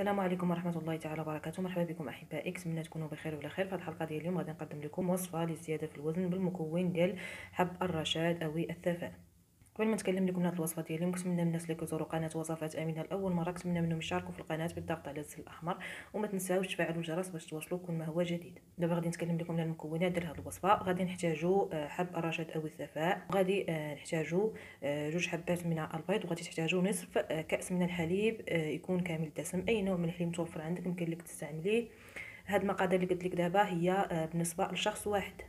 السلام عليكم ورحمة الله تعالى وبركاته. مرحبا بكم احبائي كنتمنى تكونوا بخير وعلى خير. في هذه الحلقة ديال اليوم غادي نقدم لكم وصفة للزياده في الوزن بالمكون ديال حب الرشاد أو الثفاء. قبل ما نتكلم لكم هذه الوصفة ديال اليوم كنتمنى من الناس اللي كيزوروا قناة وصفات أمينة. لاول مرة كنتمنى منهم يشاركوا في القناة بالضغط على الزر الأحمر وما تنساوش تفعلوا الجرس باش توصلوا كل ما هو جديد. دابا غادي نتكلم لكم على المكونات ديال هذه الوصفة. غادي نحتاجوا آه، حب الرشاد أو الثفاء. غادي آه، نحتاجوا آه، جوج حبات من البيض وغادي تحتاجوا نصف كأس من الحليب يكون كامل الدسم أي نوع من الحليب متوفر عندك يمكن لك تستعمليه. هاد المقادير اللي قلت لك دابا هي بالنسبة لشخص واحد.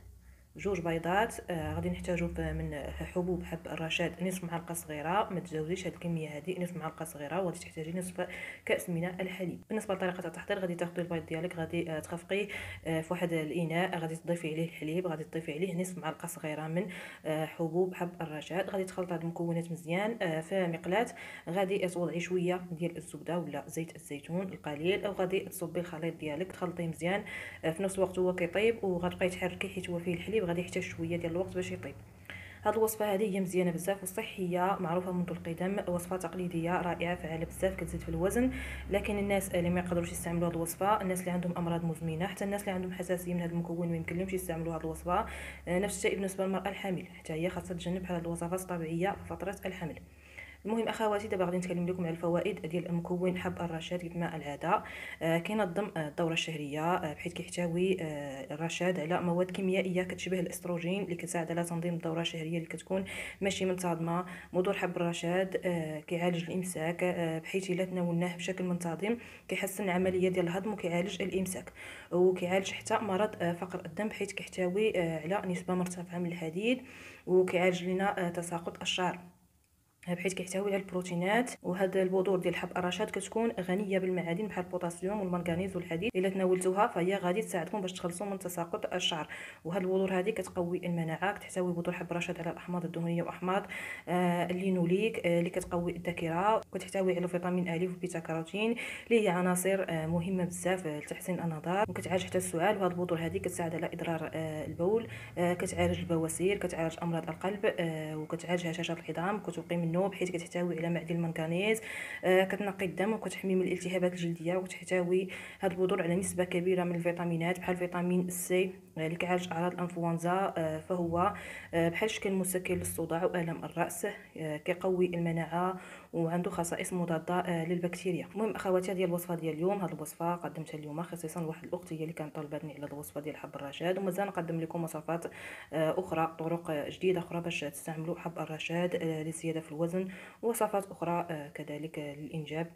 جوج بيضات آه غادي نحتاجو من حبوب حب الرشاد نصف معلقة صغيرة ما تجاوزيش هاد الكمية هذه نصف معلقة صغيرة وغادي تحتاجي نصف كأس من الحليب. بالنسبة لطريقة التحضير غادي تاخذي البيض ديالك غادي آه تخفقيه آه في واحد الإناء غادي تضيفي عليه الحليب غادي تضيفي عليه نصف معلقة صغيرة من آه حبوب حب الرشاد. غادي تخلط هاد المكونات مزيان آه في مقلاه غادي توضعي شوية ديال الزبدة ولا زيت الزيتون القليل أو غادي تصبي الخليط ديالك تخلطيه مزيان آه في نفس الوقت هو كيطيب وغتبقاي تحركي حيت هو فيه الحليب. غادي يحتاج شوية ديال الوقت باش يطيب. هاد الوصفة هذه هي مزيانة بزاف وصحية معروفة منذ القدم وصفة تقليدية رائعة فعالة بزاف كتزيد في الوزن. لكن الناس اللي ما يقدروش يستعملوا هاد الوصفة الناس اللي عندهم أمراض مزمنة حتى الناس اللي عندهم حساسية من هذا المكون ما يمكن لهمش يستعملوا هاد الوصفة. آه، نفس الشيء بالنسبة للمرأة الحامل حتى هي خاصها تجنب هاد الوصفات الطبيعية في فترة الحمل. المهم اخواتي دابا غادي نتكلم لكم على الفوائد ديال المكون حب الرشاد كما العاده آه كينظم الدورة الشهرية آه بحيث كيحتوي آه الرشاد على مواد كيميائية كتشبه الأستروجين اللي كتساعد على تنظيم الدورة الشهرية اللي كتكون ماشي منتظمة. موضوع حب الرشاد آه كيعالج الإمساك آه بحيث إلا تناولناه بشكل منتظم كيحسن العملية ديال الهضم وكيعالج الإمساك. وكيعالج حتى مرض آه فقر الدم بحيث كيحتوي آه على نسبة مرتفعة من الحديد وكيعالج لنا آه تساقط الشعر. بحيث كيحتوي على البروتينات وهذا البذور ديال حب الرشاد كتكون غنية بالمعادن بحال البوتاسيوم والمنغنيز والحديد. إلا تناولتوها فهي غادي تساعدكم باش تخلصوا من تساقط الشعر. وهاد البذور هذه كتقوي المناعة كتحتوي بذور حب الرشاد على الأحماض الدهنية وأحماض آه اللينوليك آه اللي كتقوي الذاكرة. وكتحتوي على فيتامين أ وبيتا كاروتين اللي هي عناصر آه مهمة بزاف لتحسين النظر وكتعالج حتى السعال وهاد البذور هذه كتساعد على إدرار آه البول آه كتعالج البواسير كتعالج أمراض القلب آه وكتعالج هشاشه العظام كتنظم النوم بحيث كتحتوي على معدن المنغنيز آه كتنقي الدم وكتحمي من الالتهابات الجلدية وكتحتوي هاد البذور على نسبة كبيرة من الفيتامينات بحال فيتامين سي آه، اللي كيعالج أعراض الإنفلونزا آه فهو بحال شكل مسكن للصداع والام الرأس كيقوي المناعة وعنده خصائص مضادة للبكتيريا. المهم أخواتي هذه الوصفة ديال اليوم. هذه الوصفة قدمتها اليوم خصيصا لواحد الأخت هي اللي كانت طلبتني على الوصفة ديال حب الرشاد. ومازال نقدم لكم وصفات أخرى طرق جديدة أخرى باش تستعملوا حب الرشاد للزيادة في الوزن. ووصفات أخرى آه كذلك للانجاب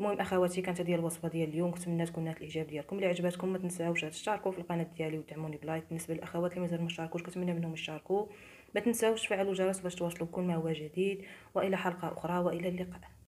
المهم أخواتي كانت هذه الوصفة ديال اليوم. كنتمنى تكون نالت الإعجاب ديالكم. اللي عجباتكم ما تنساوش تشتركوا في القناة ديالي ودعموني بلايك. بالنسبة للأخوات اللي مازال ما اشتركوش كنتمنى منهم يشاركوا ما تنساوش تفعلوا الجرس باش توصلوا بكل ما هو جديد. وإلى حلقة أخرى وإلى اللقاء.